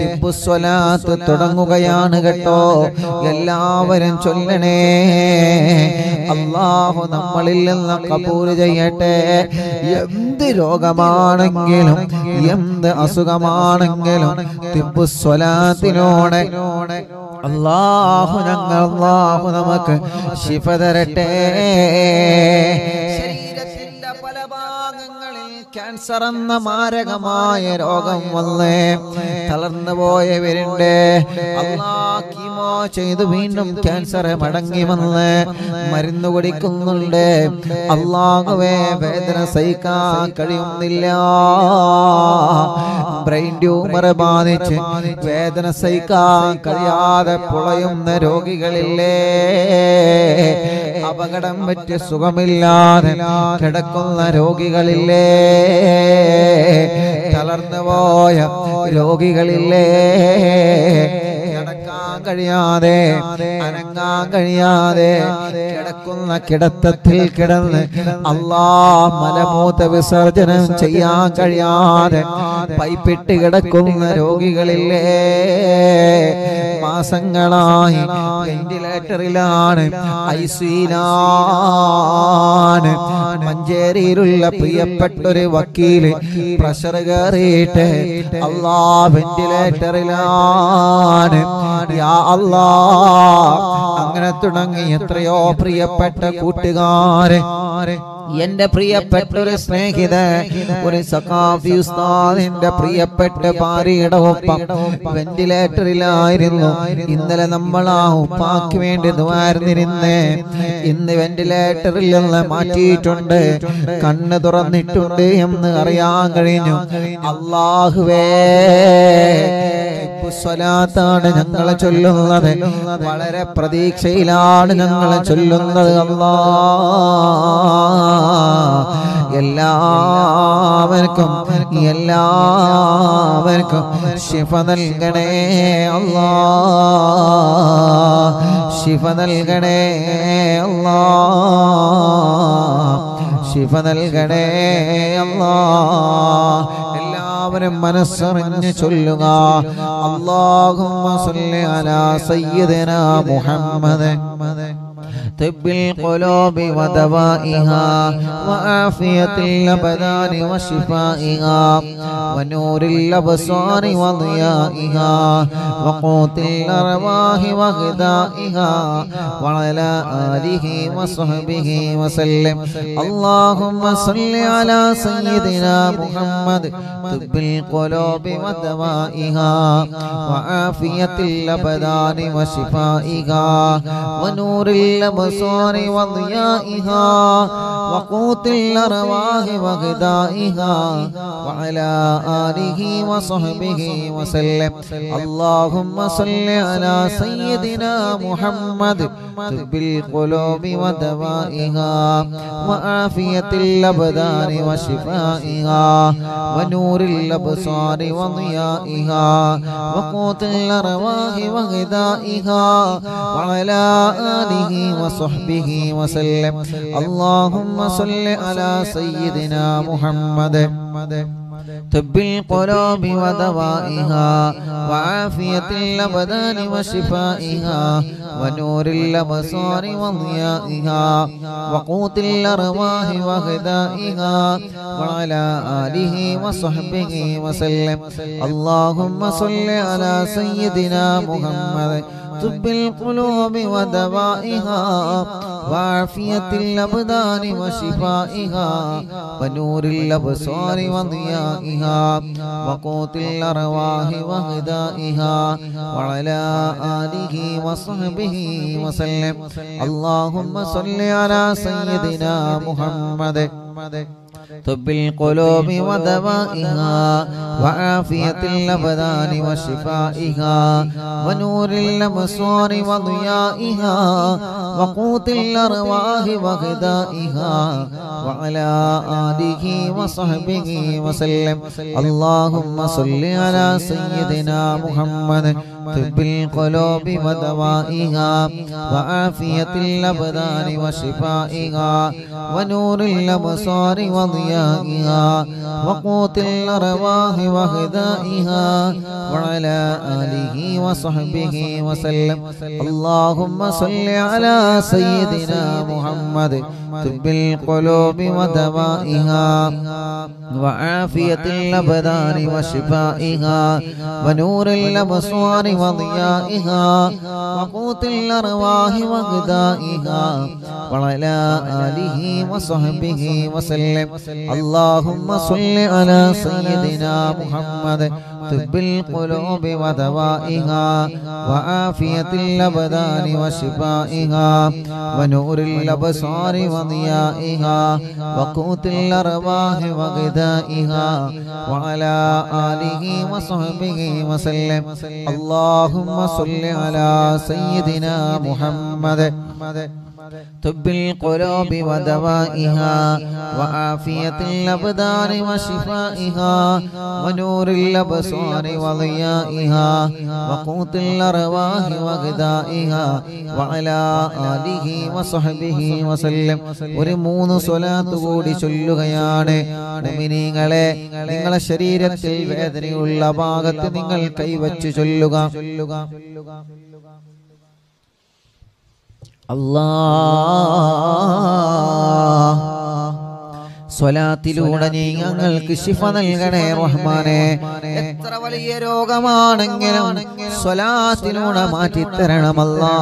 തിബ്ബുസ്വലാത്ത് തുടങ്ങുകയാണ് കേട്ടോ. എല്ലാവരും ചൊല്ലണേ. അള്ളാഹു നമ്മളിൽ നിന്ന് കബൂൽ ചെയ്യട്ടെ. എന്ത് രോഗമാണെങ്കിലും എന്ത് അസുഖമാണെങ്കിലും തിപ്പുസ്വലാത്തിനോടെ അള്ളാഹു ഞങ്ങൾ അള്ളാഹു നമുക്ക് ശിഫ തരട്ടെ. ക്യാൻസർ എന്ന മാരകമായ രോഗം വന്ന് തളർന്നു പോയവരുണ്ട് അള്ളാ ചെയ്ത് വീണ്ടും ക്യാൻസർ മടങ്ങി വന്ന് മരുന്ന് കുടിക്കുന്നുണ്ട്. അള്ളാഹുവേ വേദന സഹിക്കാൻ കഴിയുന്നില്ല. ബ്രെയിൻ ട്യൂമർ ബാധിച്ച് വേദന സഹിക്കാൻ കഴിയാതെ പുളയുന്ന രോഗികളില്ലേ? അപകടം പറ്റി സുഖമില്ലാതെ കിടക്കുന്ന രോഗികളില്ലേ? തളർന്നു പോയ രോഗികളില്ലേ? കഴിയാതെ അനങ്ങാൻ കഴിയാതെ കിടക്കുന്ന കിടത്തത്തിൽ കിടന്ന് അല്ലാ മലമൂത്ത വിസർജനം ചെയ്യാൻ കഴിയാതെ പൈപ്പിട്ട് കിടക്കുന്ന രോഗികളില്ലേ? മാസങ്ങളായി വെന്റിലേറ്ററിലാണ് ഐസിയിലാണ് മഞ്ചേരിയിലുള്ള പ്രിയപ്പെട്ടൊരു വക്കീൽ പ്രഷർ കയറിയിട്ട് അല്ലാ വെന്റിലേറ്ററിലാണ്. യാ അല്ലാ അങ്ങനെ തുടങ്ങി എത്രയോ പ്രിയപ്പെട്ട കൂട്ടുകാരെ എന്റെ പ്രിയപ്പെട്ട ഒരു സ്നേഹിത ഒരു സഖാഫി ഉസ്താദിന്റെ പ്രിയപ്പെട്ട ഭാര്യയുടെ ഒപ്പം വെന്റിലേറ്ററിലായിരുന്നു. ഇന്നലെ നമ്മൾ ആ ഉപ്പാക്ക് വേണ്ടി ദ്വാരന്നിരുന്ന് ഇന്ന് വെന്റിലേറ്ററിൽ നിന്ന് മാറ്റിയിട്ടുണ്ട്. കണ്ണ് തുറന്നിട്ടുണ്ട് എന്ന് അറിയാൻ കഴിഞ്ഞു. അള്ളാഹുവേ സ്വലാത്താണ് ഞങ്ങൾ ചൊല്ലുന്നത്. വളരെ പ്രതീക്ഷയിലാണ് ഞങ്ങൾ ചൊല്ലുന്നത്. അല്ലാ എല്ലാവർക്കും എല്ലാവർക്കും ശിഫ നൽകണേ അല്ലാ. ശിഫ നൽകണേ അല്ലാ. ശിഫ നൽകണേ അല്ലാ. എല്ലാവരും മനസ്സറിഞ്ഞ് ചൊല്ലുക. അല്ലാഹുമ്മ സല്ലി അലാ സയ്യിദനാ മുഹമ്മദ്. طب القلوب ودوائها وعافية الأبدان وشفائها ونور الأبصار وضيائها وقوت الأرواح وغذائها وعلى آله وصحبه وسلم. اللهم صل على سيدنا محمد. طب القلوب ودوائها وعافية الأبدان وشفائها ونور الأبصار وضيائها وقوت الأرواح وغذائها وعلى آله وصحبه وسلم. اللهم صل على سيدنا محمد طب القلوب ودوائها وعافية الأبدان وشفائها ونور الأبصار وضيائها وقوت الأرواح وغذائها وعلى آله وصحبه وسلم. اللهم صل على سيدنا محمد. طب القلوب ودوائها وعافية الأبدان وشفائها ونور الأبصار وضيائها وقوت الأرواح وغذائها وعلى آله وصحبه وسلم. اللهم صل على سيدنا محمد. طب القلوب ودوائها وعافية الأبدان وشفائها ونور الأبصار وضيائها وقوت الأرواح وغذائها وعلى آله وصحبه وسلم اللهم صل على سيدنا محمد طب القلوب ودوائها وعافية الأبدان وشفائها ونور الأبصار وضيائها وقوت الأرواح وغذائها وعلى آله وصحبه وسلم. اللهم صل على سيدنا محمد طب القلوب ودوائها وعافية الأبدان وشفائها ونور الأبصار وضيائها وقوت الأرواح وغذائها وعلى آله وصحبه وسلم. اللهم صل على سيدنا محمد. طب القلوب ودوائها وعافية الأبدان وشفائها ونور الأبصار وضيائها وقوت الأرواح وغذائها وعلى آله وصحبه وسلم اللهم صل على سيدنا محمد طب القلوب ودوائها وعافية الأبدان وشفائها ونور الأبصار وضيائها وقوت الأرواح وغذائها وعلى آله وصحبه وسلم اللهم صل على سيدنا محمد طب القلوب ودوائها وعافية الأبدان وشفائها ونور الأبصار وضيائها وقوت الأرواح وغذائها وعلى آله وصحبه وسلم ഒരു മൂന്ന് സ്വലാത്ത് കൂടി ചൊല്ലുകയാണ് മുഅ്മിനീങ്ങളെ നിങ്ങളെ ശരീരത്തിൽ വേദനയുള്ള ഭാഗത്ത് നിങ്ങൾ കൈവച്ച് ചൊല്ലുക അല്ലാ സ്വലാത്തിലൂടെ നീ ഞങ്ങൾക്ക് ശിഫ നൽകണേ റഹ്മാനെ. എത്ര വലിയ രോഗമാണെങ്കിലും സ്വലാത്തിലൂടെ മാറ്റിത്തരണമല്ലാ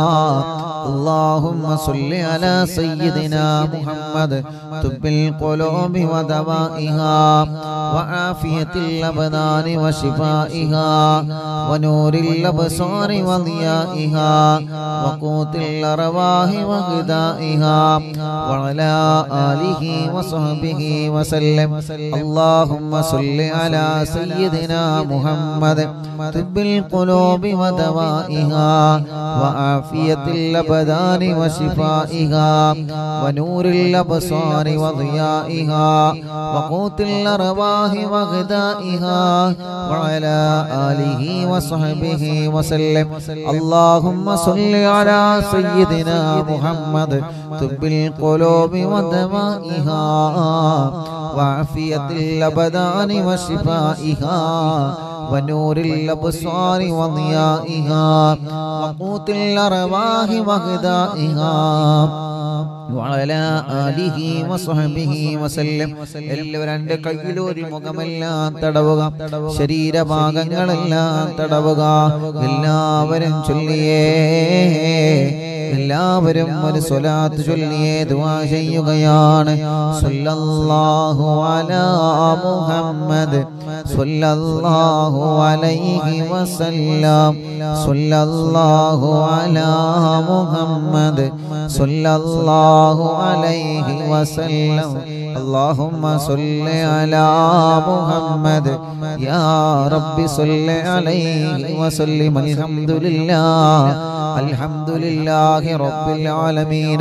اللهم صل على سيدنا محمد طب القلوب ودوائها وعافية الأبدان وشفائها ونور الأبصار وضيائها وقوت الأرواح وغذائها وعلى آله وصحبه وسلم. اللهم صل على سيدنا محمد طب القلوب ودوائها وعافية الأبدان وشفائها ونور الأبصار وضيائها وقوت الأرواح وغذائها وعلى آله وصحبه وسلم اللهم صل على سيدنا محمد طب القلوب ودوائها وعافية الأبدان وشفائها ونور الأبصار وضيائها وقوت الأرواح وغذائها وعلى آله وصحبه وسلم എല്ലാവരും രണ്ട് കയ്യിലൊരു മുഖമെല്ലാം തടവുക ശരീരഭാഗങ്ങളെല്ലാം തടവുക എല്ലാവരും ചൊല്ലിയേ എല്ലാവരും ഒരു സ്വലാത്ത് ചൊല്ലിയേ ദുആ ചെയ്യുകയാണ് സല്ലല്ലാഹു അലാ മുഹമ്മദ് സല്ലല്ലാഹു അലൈഹി വസല്ലം സല്ലല്ലാഹു അലാ മുഹമ്മദ് സല്ലല്ലാഹു അലൈഹി വസല്ലം اللهم صل على محمد يا رب صل عليه وسلم الحمد لله الحمد لله رب العالمين.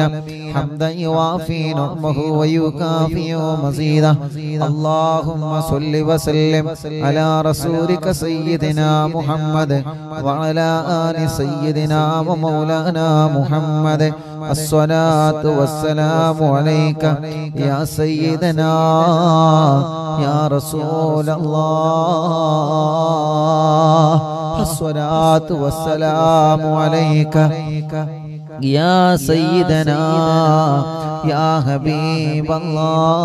حمدا يوافي نعمه ويكافئ مزيدا. اللهم صل وسلم على رسولك سيدنا محمد وعلى آل سيدنا ومولانا محمد. الصلاة والسلام عليك يا سيدنا. يا رسول الله. الصلاة والسلام عليك. يا سيدنا يا حبيب الله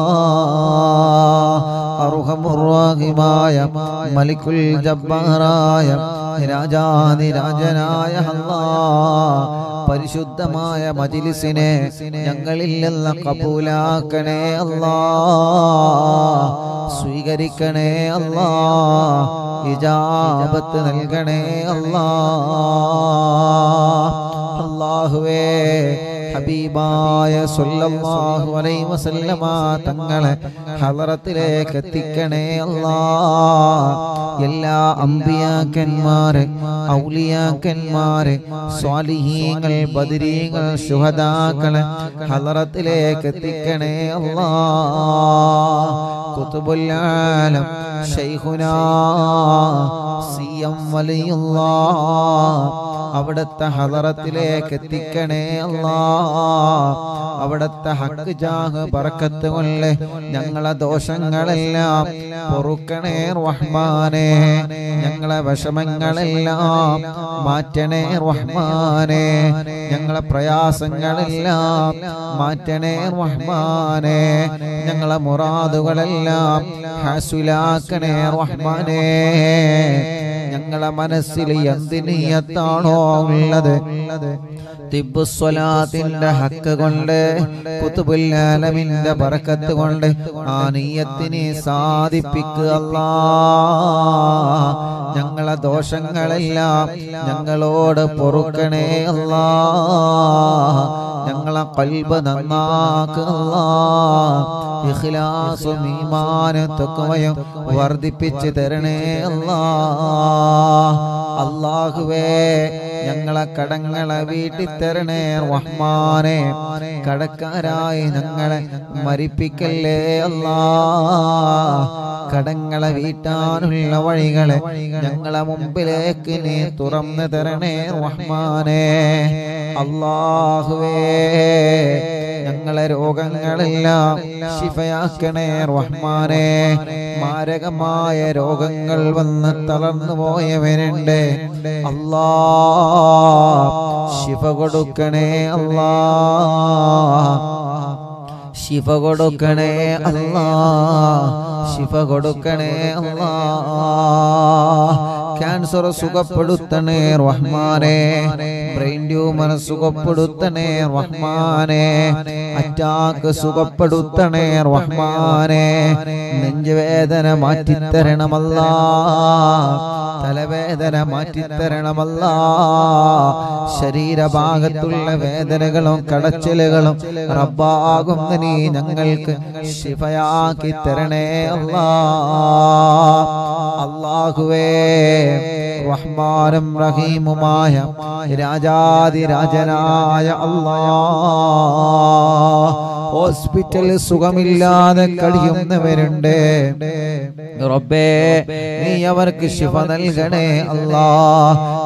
أرحم الراحمايا ملك الجبارايا രാജാതിരാജനായ അല്ലാ പരിശുദ്ധമായ മജിലിസിനെ ഞങ്ങളിൽ നിന്ന് കബൂലാക്കണേ അല്ലാ. സ്വീകരിക്കണേ അല്ലാ. ഇജാബത്ത് നൽകണേ അല്ലാ. അല്ലാഹുവേ ഹബീബായ സല്ലല്ലാഹു അലൈഹി വസല്ലമ തങ്ങളെ ഹളറത്തിലേക്ക് എത്തിക്കണേ അല്ലാ. എല്ലാ അമ്പിയാക്കന്മാരെ ഔലിയാക്കന്മാരെ സ്വാലിഹീങ്ങൾ ബദരീങ്ങൾ ശുഹദാക്കളെ ഹളറത്തിലേക്ക് എത്തിക്കണേ അല്ലാ. കുത്തുബുൽ ആലം ശൈഖുനാ സി എം വലിയുള്ള. അവിടുത്തെ ഹലറത്തിലേക്ക് എത്തിക്കണേ അല്ലാ. അവിടുത്തെ ഹക്ക് ജാഹ് പറക്കത്ത് കൊണ്ട് ഞങ്ങളെ ദോഷങ്ങളെല്ലാം പൊറുക്കണേ റഹ്മാനെ. ഞങ്ങളെ വിഷമങ്ങളെല്ലാം മാറ്റണേ റഹ്മാനെ. ഞങ്ങളെ പ്രയാസങ്ങളെല്ലാം മാറ്റണേ റഹ്മാനെ. ഞങ്ങളെ മുറാദുകളെല്ലാം ഹാസുലാക്കണേ റഹ്മാനെ. ഞങ്ങളെ മനസ്സിൽ എന്തിനീയത്താണോ ഉള്ളത്? തിബുസ്വലാത്തിന്റെ ഹക്ക് കൊണ്ട് കുത്തുബുല്ലാലമിന്റെ പറക്കത്ത് കൊണ്ട് ആ നീയത്തിനെ സാധിപ്പിക്കുക ഞങ്ങളെ ദോഷങ്ങളെല്ലാം ഞങ്ങളോട് പൊറുക്കണേ അല്ലാ. ഞങ്ങളെ കൽബ് നന്നാക്കുക ഇഖ്ലാസും ഈമാനും തഖ്വയും വർദ്ധിപ്പിച്ച് തരണേ അല്ലാ അല്ലാഹുവേ ഞങ്ങളെ കടങ്ങളെ വീട്ടിൽ തരണേ റഹ്മാനെ. കടക്കാരായി ഞങ്ങളെ മരിപ്പിക്കല്ലേ അല്ലാ കടങ്ങളെ വീട്ടാനുള്ള വഴികളെ ഞങ്ങളെ മുമ്പിലേക്ക് നീ തുറന്നു തരണേ റഹ്മാനെ. അല്ലാഹുവേ ഞങ്ങളെ രോഗങ്ങളെല്ലാം ശിഫയാക്കണേ റഹ്മാനെ. മാരകമായ രോഗങ്ങൾ വന്ന് തളർന്നു പോയവരുണ്ട്. അല്ലാ ശിഫ കൊടുക്കണേ അല്ലാ. ശിഫ കൊടുക്കണേ അല്ലാ. ശിഫ കൊടുക്കണേ അല്ലാ. ക്യാൻസർ സുഖപ്പെടുത്തണേ റഹ്മാനെ. ബ്രെയിൻ ട്യൂമർ സുഖപ്പെടുത്തണേ റഹ്മാനെ. അറ്റാക്ക് സുഖപ്പെടുത്തണേ റഹ്മാനെ. നെഞ്ചുവേദന മാറ്റിത്തരണമല്ല. തലവേദന മാറ്റിത്തരണമല്ല. ശരീരഭാഗത്തുള്ള വേദനകളും കടച്ചിലുകളും റബ്ബാകുന്ന നീ ഞങ്ങൾക്ക് ശിവയാക്കി തരണേ അല്ലാ. അല്ലാഹുവേ. റഹ്മാനും റഹീമുമായ രാജാതിരാജനായ രാജനായ ഹോസ്പിറ്റലിൽ സുഖമില്ലാതെ കഴിയുന്നവരുണ്ട്. റബ്ബേ നീ അവർക്ക് ശിഫ നൽകണേ അല്ലാ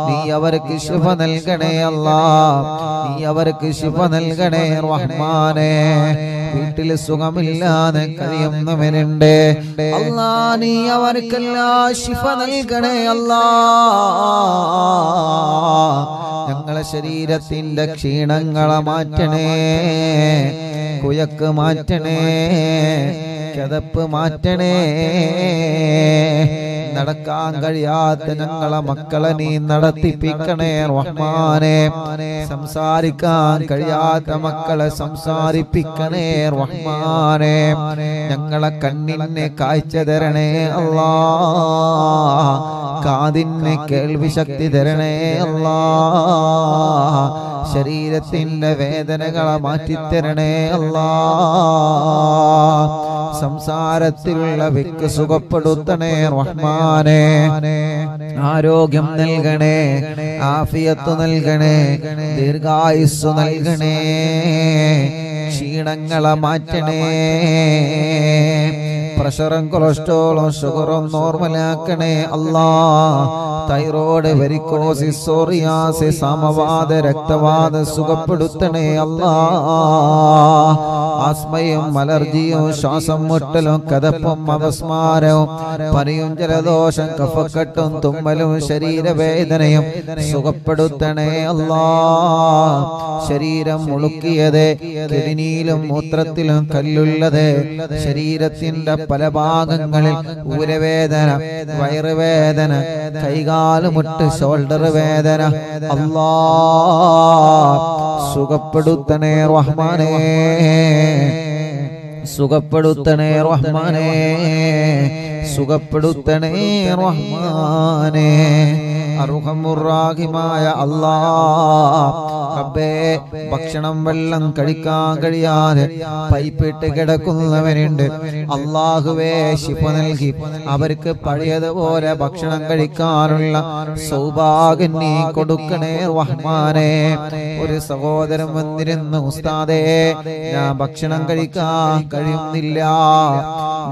നീ അവർക്ക് ശിഫ നൽകണേ അല്ലാ നീ അവർക്ക് ശിഫ നൽകണേ റഹ്മാനെ. വീട്ടിൽ സുഖമില്ലാതെ കഴിയുന്നവരുണ്ട്. നീ അവർക്കെല്ലാം ശിഫ നൽകണേ അല്ലാ. ഞങ്ങളെ ശരീരത്തിന്റെ ക്ഷീണങ്ങളെ മാറ്റണേ കുയക്ക് മാറ്റണേ. കിതപ്പ് മാറ്റണേ. നടക്കാൻ കഴിയാത്ത ഞങ്ങളെ മക്കളെ നീ നടത്തിപ്പിക്കണേ റഹ്മാനെ. സംസാരിക്കാൻ കഴിയാത്ത മക്കളെ സംസാരിപ്പിക്കണേ റഹ്മാനെ. ഞങ്ങളെ കണ്ണിനെ കാഴ്ച തരണേ അല്ലാ. കാതിന് കേൾവി ശക്തി തരണേ. അല്ലാ. ശരീരത്തിന്റെ വേദനകളെ മാറ്റിത്തരണേ അല്ലാ. സംസാരത്തിലുള്ള വിക്ക് സുഖപ്പെടുത്തണേ റഹ്മാനെ. ആരോഗ്യം നൽകണേ ആഫിയത്ത് നൽകണേ ദീർഘായുസ് നൽകണേ ക്ഷീണങ്ങളെ മാറ്റണേ. പ്രഷറും കൊളസ്ട്രോളും ഷുഗറും നോർമലാക്കണേ അല്ലാ. തൈറോയ്ഡ് വെരിക്കോസിസ് സോറിയാസിസ് സമവാദ രക്തവാദ സുഖപ്പെടുത്തണേ അല്ലാ. ആസ്മയും അലർജിയും ശ്വാസം മുട്ടലും കഥപ്പും അവസ്മാരവും പനിയും ജലദോഷം കഫക്കെട്ടും തുമ്മലും ശരീരവേദനയും സുഖപ്പെടുത്തണേ അല്ലാ. ശരീരം മുളുക്കിയത് കിഡ്നിയിലും മൂത്രത്തിലും കല്ലുള്ളത് ശരീരത്തിന്റെ പല ഭാഗങ്ങളിൽ ഊരവേദന വയറുവേദന കൈകാലുമുട്ട് ഷോൾഡർ വേദന. സുഖപ്പെടുത്തണേ റഹ്മാനേ. സുഖപ്പെടുത്തണേ റഹ്മാനേ. സുഖപ്പെടുത്തണേ റഹ്മാനേ. അർഹമുറാഹിമായ അല്ലാ റബ്ബേ ഭക്ഷണം വെള്ളം കഴിക്കാൻ കഴിയാതെ പൈപ്പിട്ട് കിടക്കുന്നവരുണ്ട്. അള്ളാഹുവേ ശിഫ നൽകി. അവർക്ക് പഴയതുപോലെ ഭക്ഷണം കഴിക്കാനുള്ള സൗഭാഗ്യം കൊടുക്കണേ റഹ്മാനെ. ഒരു സഹോദരൻ വന്നിരുന്നു ഉസ്താദേ ഞാൻ ഭക്ഷണം കഴിക്കാൻ കഴിയുന്നില്ല.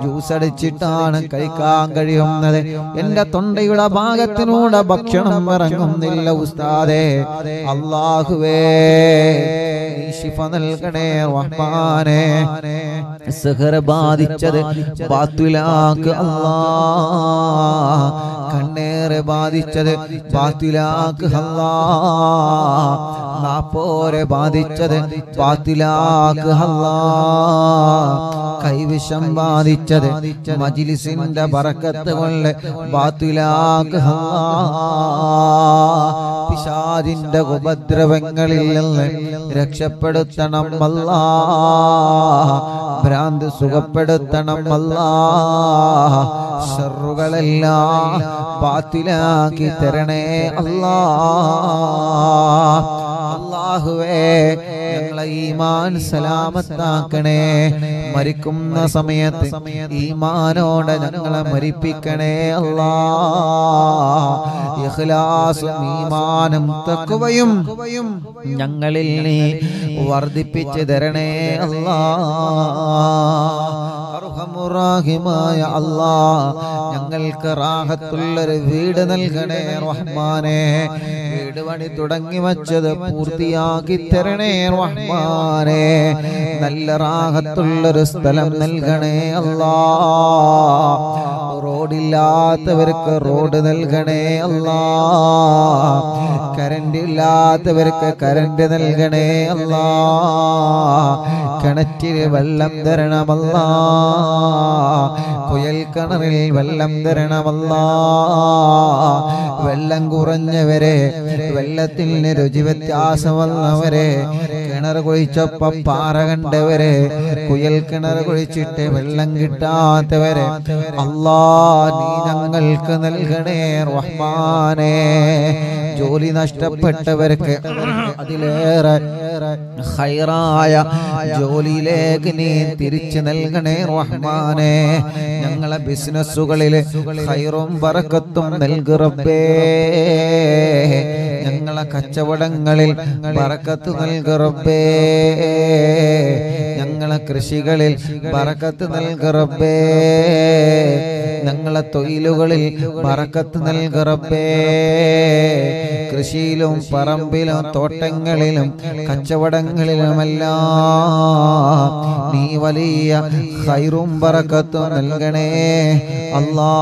ജ്യൂസ് അടിച്ചിട്ടാണ് കഴിക്കാൻ കഴിയുന്നത്. എന്റെ തൊണ്ടയുടെ ഭാഗത്തിനൂടെ ഭക്ഷണം ഇറങ്ങുന്നില്ല ഉസ്താദേ. അള്ളാഹുവേ ശിഫ നൽകണേ റഹ്മാനെ. സഹർ ബാധിച്ചത് ബാത്തുലാക്ക് അല്ലാ. കണ്ണേറെ ബാധിച്ചത് ബാത്തുലാക്ക് അല്ലാ. നാപ്പോരെ ബാധിച്ചത് ബാത്തിലാക്ക് അല്ലാ. കൈവിഷം ബാധിച്ചത് മജിലിസിന്റെ പറക്കത്ത് കൊണ്ട് ബാത്തിലാക്ക് പിശാദിന്റെ ഉപദ്രവങ്ങളിൽ നിന്ന് രക്ഷപ്പെടുത്തണം അല്ല. ഭ്രാന്ത് സുഖപ്പെടുത്തണം അല്ല. ഷറുകളെല്ലാം ബാത്തിലാക്കി തരണേ അല്ലാ. അല്ലാഹുവേ ഞങ്ങളെ ഈമാൻ സലാമത്താക്കണേ. മരിക്കുന്ന സമയത്ത് ഈമാനോടെ ഞങ്ങളെ മരിപ്പിക്കണേ അല്ലാ. ഇഖ്ലാസും ഈമാനും തക്കുവയും ഞങ്ങളിൽ നീ വർദ്ധിപ്പിച്ചു തരണേ അല്ലാ. അർഹമുറാഹിമായ അല്ലാ. ഞങ്ങൾക്ക് റാഹത്തുള്ളൊരു വീട് നൽകണേ റഹ്മാനെ. പണി തുടങ്ങി വച്ചത് പൂർത്തിയാക്കി തരണേ റഹ്മാനെ. നല്ല റാഹത്തുള്ളൊരു സ്ഥലം നൽകണേ അല്ലാ. റോഡില്ലാത്തവർക്ക് റോഡ് നൽകണേ അല്ലാ. കരണ്ട് ഇല്ലാത്തവർക്ക് കരണ്ട് നൽകണേ അല്ലാ. കിണറ്റിന് വെള്ളം തരണമല്ല. കുയൽ കിണറിൽ വെള്ളം തരണമല്ല. വെള്ളം കുറഞ്ഞവരെ വെള്ളത്തിന് രുചി വ്യത്യാസം വന്നവരെ കിണർ കുഴിച്ചപ്പം പാറ കണ്ടവരെ കുയൽ കിണർ കുഴിച്ചിട്ട് വെള്ളം കിട്ടാത്തവരെ അല്ലാ നീ ഞങ്ങൾക്ക് നൽകണേ റഹ്മാനേ. ജോലി നഷ്ടപ്പെട്ടവർക്ക് അതിലേറെ ഹൈറായ ജോലിയിലേക്ക് നീ തിരിച്ചു നൽകണേ റഹ്മാനെ. ഞങ്ങളെ ബിസിനസ്സുകളിൽ ഹൈറും നൽകി നൽകുറബേ ഞങ്ങളെ കച്ചവടങ്ങളിൽ പറക്കത്ത് നൽകറപ്പേ ഞങ്ങളെ കൃഷികളിൽ പറക്കത്ത് നൽകറപ്പേ ഞങ്ങളെ തൊഴിലുകളിൽ പറക്കത്ത് നൽകറപ്പേ കൃഷിയിലും പറമ്പിലും തോട്ടങ്ങളിലും കച്ചവടങ്ങളിലുമെല്ലാം നീ വലിയ ഹൈറും പറക്കത്തും നൽകണേ. അല്ലാ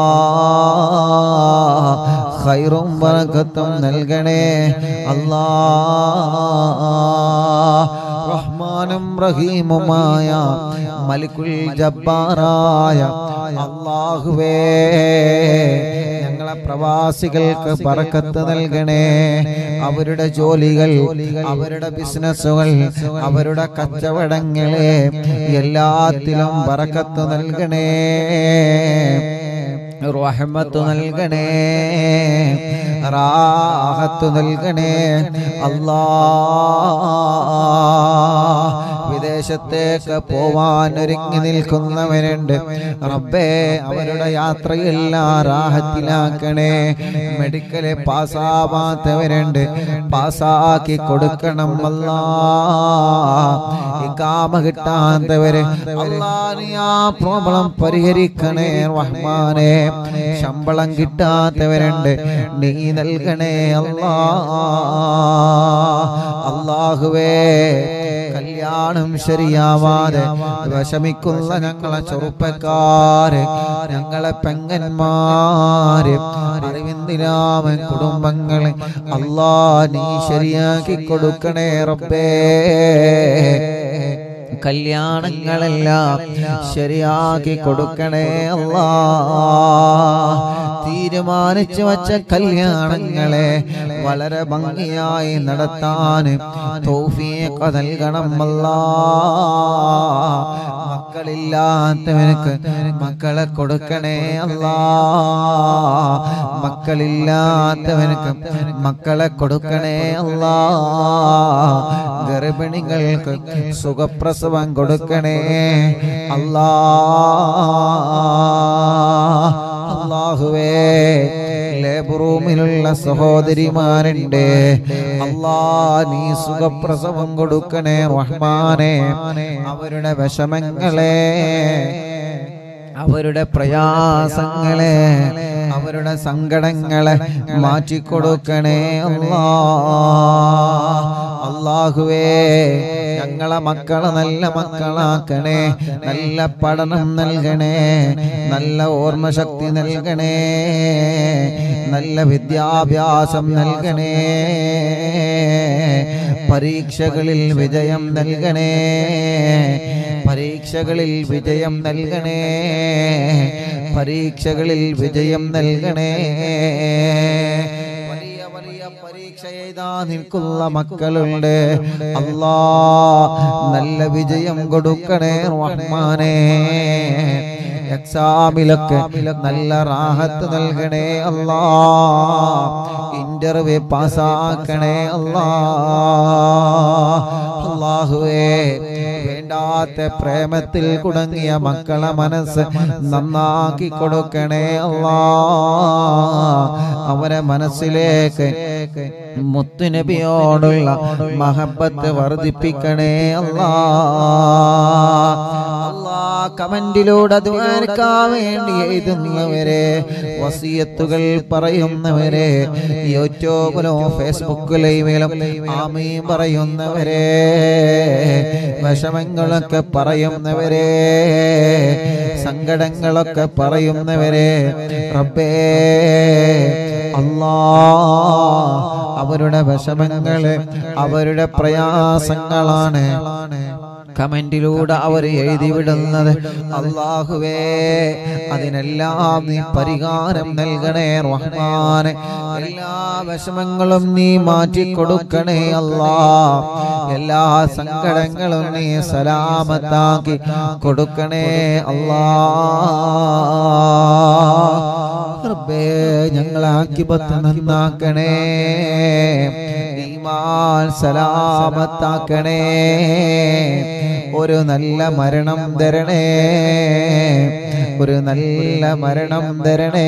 ഹൈറും ബറക്കത്തും നൽകണേ. അല്ലാ റഹ്മാനും റഹീമുമായ മലിക്കുൽ ജബ്ബാറായ അല്ലാഹുവേ ഞങ്ങളെ പ്രവാസികൾക്ക് പറക്കത്ത് നൽകണേ. അവരുടെ ജോലികൾ അവരുടെ ബിസിനസ്സുകൾ അവരുടെ കച്ചവടങ്ങളെ എല്ലാത്തിലും പറക്കത്ത് നൽകണേ. റഹ്മത്ത് നൽകണേ. റാഹത്ത് നൽകണേ. അല്ലാ വിദേശത്തേക്ക് പോവാൻ ഒരുങ്ങി നിൽക്കുന്നവരുണ്ട് റബ്ബേ അവരുടെ യാത്രയെല്ലാം റാഹത്തിലാക്കണേ മെഡിക്കൽ പാസ്സാവാത്തവരുണ്ട്. പാസ്സാക്കി കൊടുക്കണം അല്ല. കാമ കിട്ടാത്തവര്. പ്രോബ്ലം പരിഹരിക്കണേ റഹ്മാനെ. ശമ്പളം കിട്ടാത്തവരുണ്ട്. നീ നൽകണേ അല്ലാ. അല്ലാഹുവേ കല്യാണം ശരിയാവാതെ വിഷമിക്കുന്ന ഞങ്ങളെ ചെറുപ്പക്കാര് ഞങ്ങളെ പെങ്ങന്മാര് അറിവിന്ദിരാമൻ കുടുംബങ്ങളെ അല്ലാ നീ ശരിയാക്കി കൊടുക്കണേ റബ്ബേ. കല്യാണങ്ങളെല്ലാം ശരിയാക്കി കൊടുക്കണേ അല്ലാ. തീരുമാനിച്ചു വച്ച കല്യാണങ്ങളെ വളരെ ഭംഗിയായി നടത്താൻ തൗഫീഖ് നൽകണം അല്ലാ മക്കളില്ലാത്തവനക്ക് മക്കളെ കൊടുക്കണേ അല്ലാ. മക്കളില്ലാത്തവനക്ക് മക്കളെ കൊടുക്കണേ അല്ലാ. ഗർഭിണികൾക്ക് സുഖപ്രസവം കൊടുക്കണേ അല്ലാ. അല്ലാഹുവേ. ലേബർ റൂമിലുള്ള സഹോദരിമാരുണ്ട്. അല്ലാ നീ സുഖപ്രസവം കൊടുക്കണേ റഹ്മാനെ. അവരുടെ വിഷമങ്ങളെ അവരുടെ പ്രയാസങ്ങളെ അവരുടെ സങ്കടങ്ങളെ മാറ്റിക്കൊടുക്കണേ അല്ലാ. അള്ളാഹുവേ ഞങ്ങളെ മക്കളെ നല്ല മക്കളാക്കണേ നല്ല പഠനം നൽകണേ നല്ല ഓർമ്മശക്തി നൽകണേ നല്ല വിദ്യാഭ്യാസം നൽകണേ പരീക്ഷകളിൽ വിജയം നൽകണേ പരീക്ഷകളിൽ വിജയം നൽകണേ പരീക്ഷകളിൽ വിജയം നൽകണേ. പരീക്ഷ നിൽക്കുന്ന മക്കളുണ്ട്. അല്ലാ നല്ല വിജയം കൊടുക്കണേ റഹ്മാനേ. എക്സാമിലൊക്കെ നല്ല റാഹത്ത് നൽകണേ അല്ലാ. ഇന്റർവ്യൂ പാസ്സാക്കണേ അല്ലാ. അല്ലാഹുവേ വേണ്ടാത്ത പ്രേമത്തിൽ കുടങ്ങിയ മക്കളെ മനസ്സ് നന്നാക്കി കൊടുക്കണേ അല്ലാ. അവരെ മനസ്സിലേക്ക് മുത്തുനബിയോടുള്ള മഹബത്ത് വർദ്ധിപ്പിക്കണേ അല്ലാ. അല്ലാ. കമന്റിലൂടെ ദ്വാരക്കാൻ വേണ്ടി എഴുതുന്നവരെ വസിയത്തുകൾ പറയുന്നവരെ യൂട്യൂബിലോ ഫേസ്ബുക്ക് ലൈവിലും ആമീൻ പറയുന്നവരെ വിഷമങ്ങളൊക്കെ പറയുന്നവരെ സങ്കടങ്ങളൊക്കെ പറയുന്നവരെ റബ്ബേ അല്ലാ. അവരുടെ വിഷമങ്ങൾ അവരുടെ പ്രയാസങ്ങളാണ്. കമന്റിലൂടെ അവർ എഴുതി വിടുന്നത് അള്ളാഹുവേ അതിനെല്ലാം നീ പരിഹാരം നൽകണേ റഹ്മാനെ. എല്ലാ വിഷമങ്ങളും നീ മാറ്റി കൊടുക്കണേ അല്ലാ. എല്ലാ സങ്കടങ്ങളും നീ സലാമത്താക്കി കൊടുക്കണേ അല്ലാ. റബ്ബേ ഞങ്ങളെ ആക്കിപത്ത് നന്നാക്കണേ. ഈമാൻ സലാമത്താക്കണേ. ഒരു നല്ല മരണം തരണേ. ഒരു നല്ല മരണം തരണേ.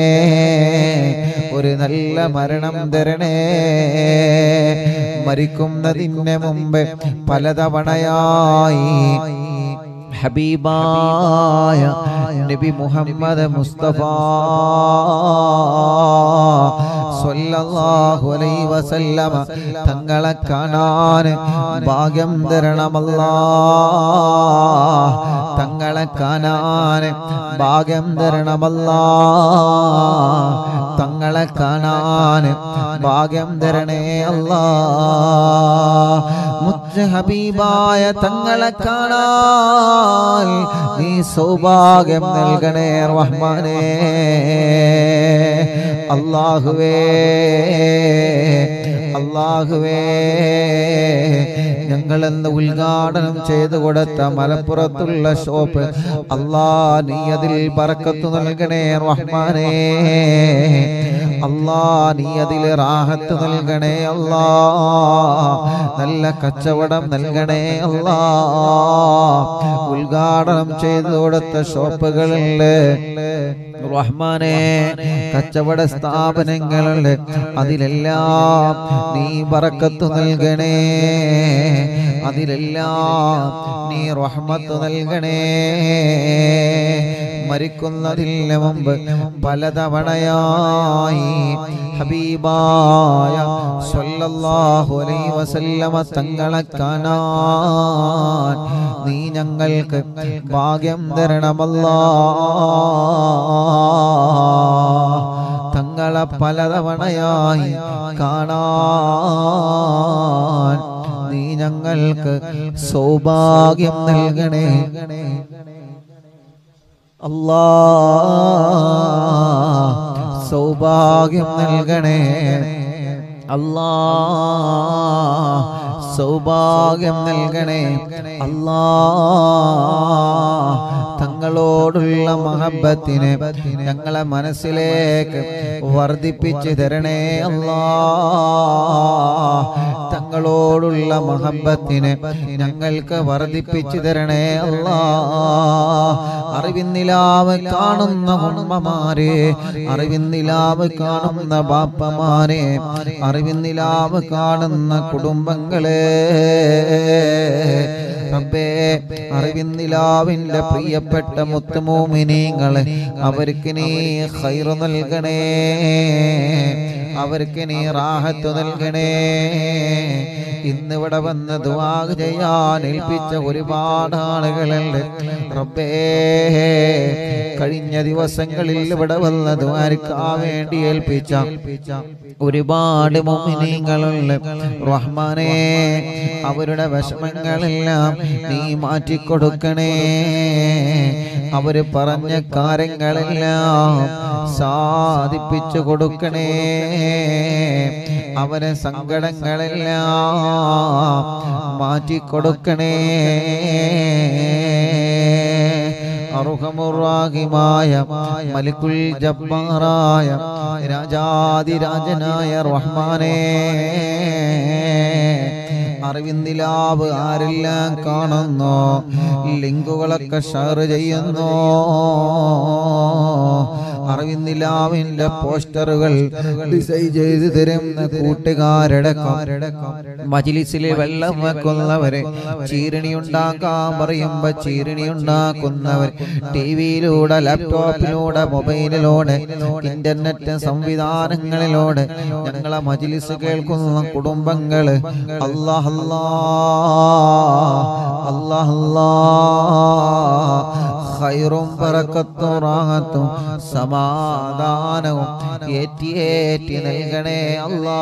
ഒരു നല്ല മരണം തരണേ. മരിക്കുന്നതിന് മുമ്പ് പലതവണയായി ഹബീബായ നബി മുഹമ്മദ് മുസ്തഫ സ്വല്ലല്ലാഹു അലൈഹി വസല്ലമ. തങ്ങളെ കാണാൻ ഭാഗ്യം തരണമല്ലാ. തങ്ങളെ കാണാൻ ഭാഗ്യം തരണമല്ലാ. തങ്ങളെ കാണാൻ ഭാഗ്യം തരണേ അല്ലാ. മുത്ത് ഹബീബായ തങ്ങളെ കാണാൻ നീ സൗഭാഗ്യം നൽകണേ റഹ്മാനേ. അള്ളാഹുവേ അള്ളാഹുവേ ഞങ്ങളെന്ന് ഉദ്ഘാടനം ചെയ്തു കൊടുത്ത മലപ്പുറത്തുള്ള ഷോപ്പ്. അള്ളാ നീ അതിൽ പറക്കത്തു നൽകണേ റഹ്മാനേ. അള്ളാ നീ അതിൽ റാഹത്ത് നൽകണേ അല്ലാ. നല്ല കച്ചവടം നൽകണേ അല്ലാ. ഉദ്ഘാടനം ചെയ്തു കൊടുത്ത ഷോപ്പുകളിൽ റഹ്മാനെ കച്ചവട സ്ഥാപനങ്ങളുണ്ട് അതിലെല്ലാം നീ പറക്കത്തു നൽകണേ. അതിലെല്ലാം നീ റഹ്മത്ത് നൽകണേ. മരിക്കുന്നതിന് മുമ്പ് പലതവണയായി ഹബീബായ സ്വല്ലല്ലാഹു അലൈഹി വസല്ലമ തങ്ങളെ കാണാൻ നീ ഞങ്ങൾക്ക് ഭാഗ്യം തരണമല്ലാ. തങ്ങളെ പലതവണയായി കാണാൻ ഞങ്ങൾക്ക് സൗഭാഗ്യം നൽകണേ. അല്ലാ സൗഭാഗ്യം നൽകണേ. അല്ലാ സൗഭാഗ്യം നൽകണേ. അല്ലാ തങ്ങളോടുള്ള മഹബത്തിന് ഞങ്ങളെ മനസ്സിലേക്ക് വർദ്ധിപ്പിച്ചു തരണേ. അല്ലാ തങ്ങളോടുള്ള മഹബത്തിന് ഞങ്ങൾക്ക് വർദ്ധിപ്പിച്ചു തരണേ. അല്ലാ അറിവിന്നിലാവ് കാണുന്ന ഉമ്മമാരെ അറിവിന്നിലാവ് കാണുന്ന ബാപ്പമാരെ അറിവിന്നിലാവ് കാണുന്ന കുടുംബങ്ങളെ റബ്ബേ അറിവിന്നിലാവിന്റെ പ്രിയപ്പെട്ട മുത്തുമോമിനീങ്ങളെ അവർക്ക് നീ ഹൈറു നൽകണേ അവർക്ക് നീ റാഹത്ത് നൽകണേ. ഇന്നിവിടെ വന്ന് ദുആ ചെയ്യാൻ ഏൽപ്പിച്ച ഒരുപാട് ആളുകളുണ്ട്. റബ്ബേ കഴിഞ്ഞ ദിവസങ്ങളിൽ ഇവിടെ വന്ന് ദ്വാരക്കാ വേണ്ടി ഏൽപ്പിച്ച ഒരുപാട് മോമിനികളുണ്ട്. റഹ്മാനെ അവരുടെ വിഷമങ്ങളെല്ലാം നീ മാറ്റിക്കൊടുക്കണേ. അവർ പറഞ്ഞ കാര്യങ്ങളെല്ലാം സാധിപ്പിച്ചു കൊടുക്കണേ. അവരെ സങ്കടങ്ങളെല്ലാം മാറ്റിക്കൊടുക്കണേ. അർഹമുറാഹിമായ മലിക്കുൽ ജബ്ബാറായ രാജാതിരാജനായ റഹ്മാനേ. അറിവിന്ദിലാവ് ആരെല്ലാം കാണുന്നു? ലിങ്കുകളൊക്കെ ഷെയർ ചെയ്യുന്നു. അറിവിന്ദിലാവിന്റെ പോസ്റ്ററുകൾ ഡിസൈൻ ചെയ്ത് തരുന്ന കൂട്ടുകാരുടെ മജിലിസിലെ വെള്ളം വെക്കുന്നവരെ ചീരണി ഉണ്ടാക്കാൻ പറയുമ്പോ ചീരണി ഉണ്ടാക്കുന്നവർ ടി വിയിലൂടെ ലാപ്ടോപ്പിലൂടെ മൊബൈലിലൂടെ ഇന്റർനെറ്റ് സംവിധാനങ്ങളിലൂടെ ഞങ്ങളെ മജിലിസ് കേൾക്കുന്ന കുടുംബങ്ങൾ അള്ളാഹല്ലാ അള്ളാഹല്ലാ ഖൈറും ബറക്കത്തും റാഹത്തും സമാധാനവും ഏറ്റിയേറ്റി ഏറ്റി നൽകണേ അല്ലാ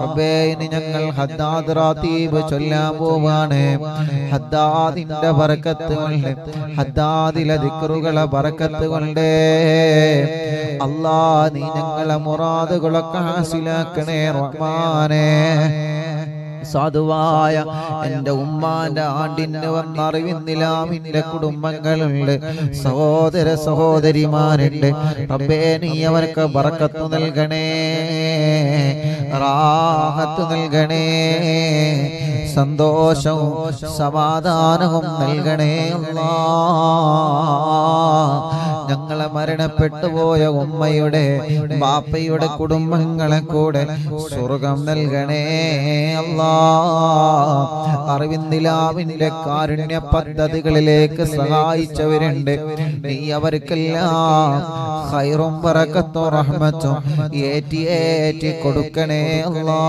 റബ്ബേ ഇനി ഞങ്ങൾ ഹദ്ദാദ് റാത്തീബ് ചൊല്ലാൻ പോവാണ്. ഹദ്ദാദിന്റെ ബറക്കത്ത് കൊണ്ട് ഹദ്ദാദിലെ ദിക്റുകളെ ബറക്കത്ത് കൊണ്ട് അല്ലാ നീ ഞങ്ങളെ മുറാദുകളൊക്കെ ഹാസിലാക്കണേ റഹ്മാനേ. സാധുവായ എന്റെ ഉമ്മാന്റെ ആണ്ടിന് വന്നറിവിന്നിലാമിന്റെ കുടുംബങ്ങളുണ്ട്. സഹോദര സഹോദരിമാരുണ്ട്. റബ്ബേ നീ അവർക്ക് ബറക്കത്ത് നൽകണേ. റാഹത്ത് നൽകണേ. സന്തോഷവും സമാധാനവും നൽകണേ ഞങ്ങളെ മരണപ്പെട്ടു പോയ ഉമ്മയുടെ ബാപ്പയുടെ കുടുംബങ്ങളെ കൂടെ സ്വർഗം നൽകണേ അറിവിന്ദിലാവിന്റെ കാരുണ്യ പദ്ധതികളിലേക്ക് സഹായിച്ചവരുണ്ട്. നീ അവർക്കെല്ലാം ഹൈറും പറക്കത്തും റഹ്മത്തും ഏറ്റി ഏറ്റി കൊടുക്കണേ അല്ലാ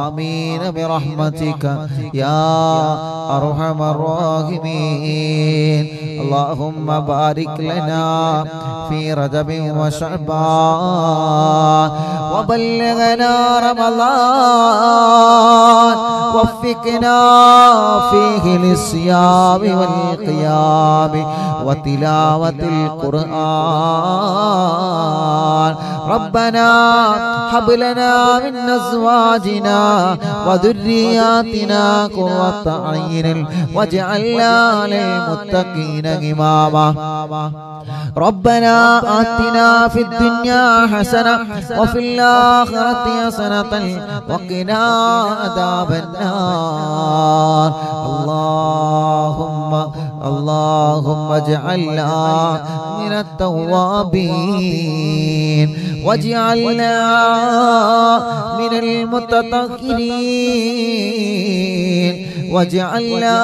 ആമീന برحمتك يا أرحم الراحمين. اللهم بارك لنا في رجب وشعبان. وبلغنا رمضان. وفقنا فيه للصيام والقيام. وتلاوة القرآن. ربنا هب لنا من أزواجنا وذرياتنا قرة أعين واجعلنا للمتقين إماما. ربنا آتنا في الدنيا حسنة وفي الآخرة حسنة وقنا عذاب النار. اللهم اللهم اجعلنا من التوابين واجعلنا من المتطهرين واجعلنا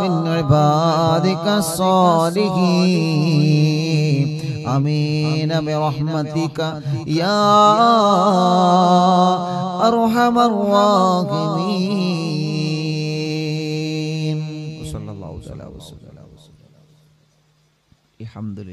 من عبادك الصالحين. آمين. برحمتك يا أرحم الراحمين. আলহামদুলিল্লাহ